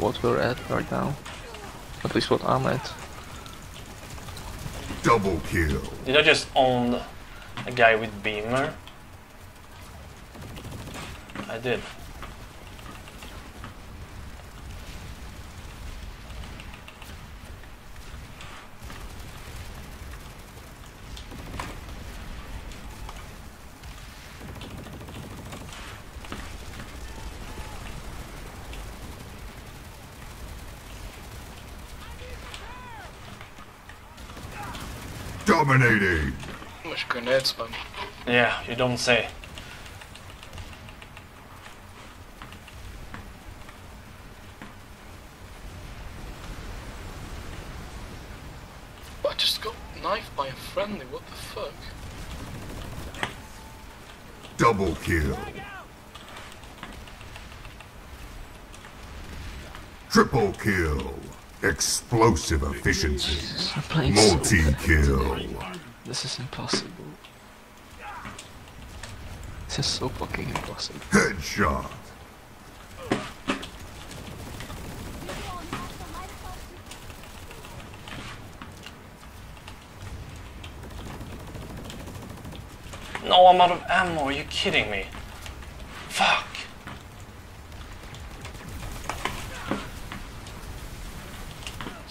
what we're at right now. At least what I'm at. Double kill. Did I just own a guy with beamer? I did. Dominating. Much grenades, man. Yeah, you don't say. I just got knifed by a friendly, what the fuck? Double kill. Triple kill. Explosive efficiency. I'm playing so Multi kill. This is impossible. This is so fucking impossible. Headshot. No, I'm out of ammo. Are you kidding me? Fuck. Seriously, Mossy. Humiliation. And let this facility fall